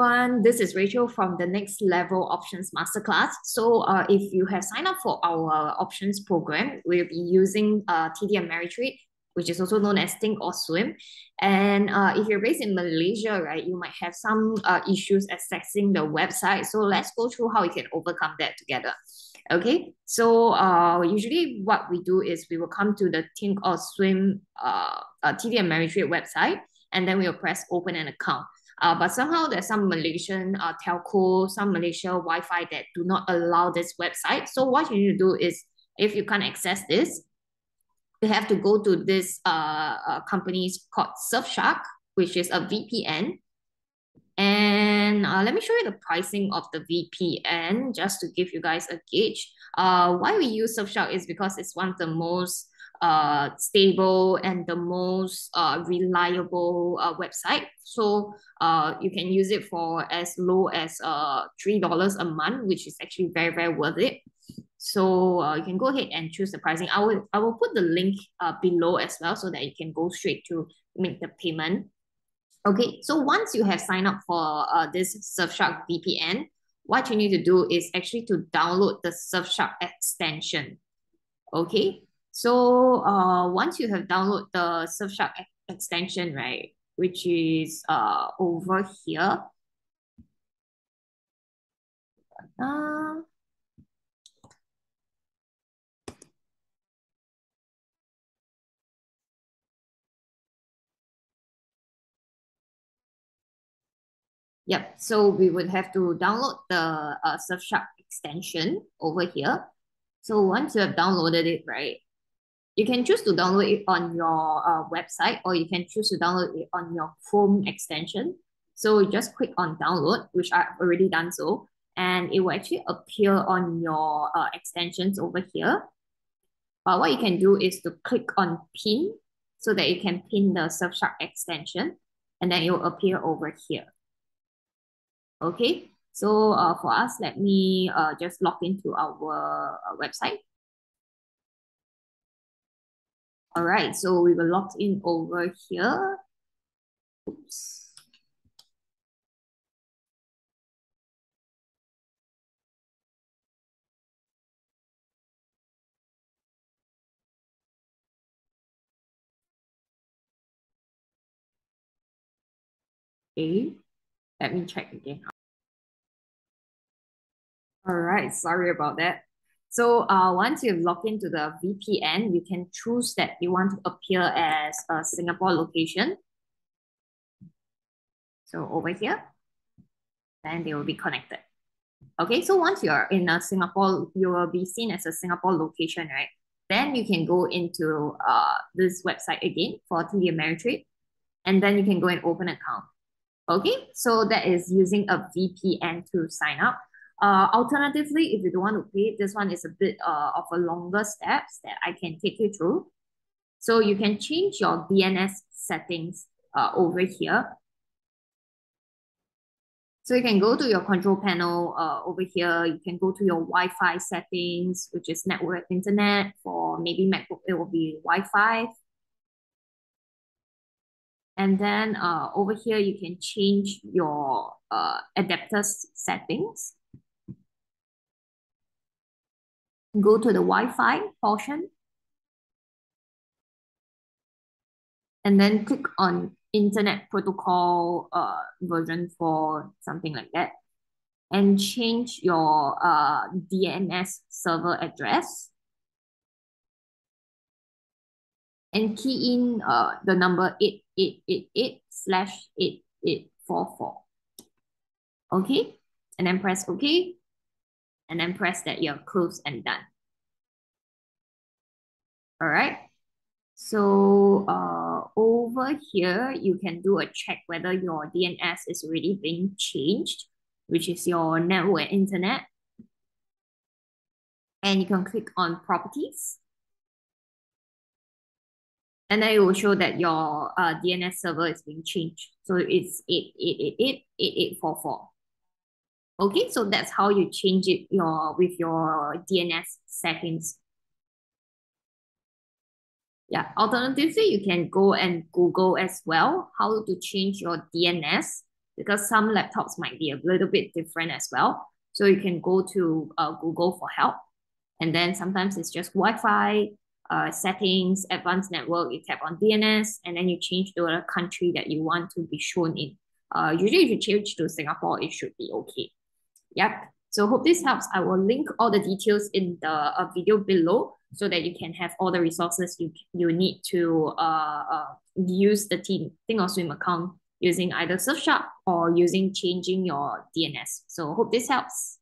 everyone, this is Rachel from the Next Level Options Masterclass. So uh, if you have signed up for our options program, we'll be using uh, TD Ameritrade, which is also known as Think or Swim. And uh, if you're based in Malaysia, right, you might have some uh, issues accessing the website. So let's go through how we can overcome that together. Okay, so uh, usually what we do is we will come to the Think or Swim uh, uh, TD Ameritrade website, and then we'll press open an account. Uh, but somehow there's some Malaysian uh, telco, some Malaysia Wi-Fi that do not allow this website. So what you need to do is, if you can't access this, you have to go to this uh, uh called Surfshark, which is a VPN. And uh, let me show you the pricing of the VPN just to give you guys a gauge. Uh, why we use Surfshark is because it's one of the most uh, stable and the most uh, reliable uh, website. So uh, you can use it for as low as uh, $3 a month, which is actually very, very worth it. So uh, you can go ahead and choose the pricing. I will, I will put the link uh, below as well so that you can go straight to make the payment. Okay, so once you have signed up for uh, this Surfshark VPN, what you need to do is actually to download the Surfshark extension. Okay, so uh, once you have downloaded the Surfshark extension, right, which is uh, over here. Uh, Yep, so we would have to download the uh, Surfshark extension over here. So once you have downloaded it, right, you can choose to download it on your uh, website or you can choose to download it on your Chrome extension. So just click on download, which I've already done so, and it will actually appear on your uh, extensions over here. But what you can do is to click on pin so that you can pin the Surfshark extension and then it will appear over here. Okay, so uh, for us, let me uh, just log into our uh, website. All right, so we were log in over here. Oops. Okay, let me check again. All right, sorry about that. So uh, once you've logged into the VPN, you can choose that you want to appear as a Singapore location. So over here, then they will be connected. Okay, so once you're in a Singapore, you will be seen as a Singapore location, right? Then you can go into uh, this website again for TD Ameritrade, and then you can go and open an account. Okay, so that is using a VPN to sign up. Uh, alternatively, if you don't want to pay, this one is a bit uh, of a longer steps that I can take you through. So you can change your DNS settings uh, over here. So you can go to your control panel uh, over here. You can go to your Wi-Fi settings, which is network internet. For maybe MacBook, it will be Wi-Fi. And then uh, over here, you can change your uh, adapter settings. Go to the Wi-Fi portion and then click on internet protocol uh, version four something like that and change your uh, DNS server address and key in uh, the number 8888 slash 8844. Okay, and then press OK and then press that you're close and done. All right. So uh, over here, you can do a check whether your DNS is already being changed, which is your network internet. And you can click on properties. And then it will show that your uh, DNS server is being changed. So it's 8888 Okay, so that's how you change it your with your DNS settings. Yeah, alternatively, you can go and Google as well how to change your DNS because some laptops might be a little bit different as well. So you can go to uh, Google for help. And then sometimes it's just Wi-Fi, uh, settings, advanced network, you tap on DNS, and then you change to a country that you want to be shown in. Uh, usually if you change to Singapore, it should be okay. Yep. So hope this helps. I will link all the details in the uh, video below so that you can have all the resources you you need to uh, uh use the team Think or Swim account using either Surfshark or using changing your DNS. So hope this helps.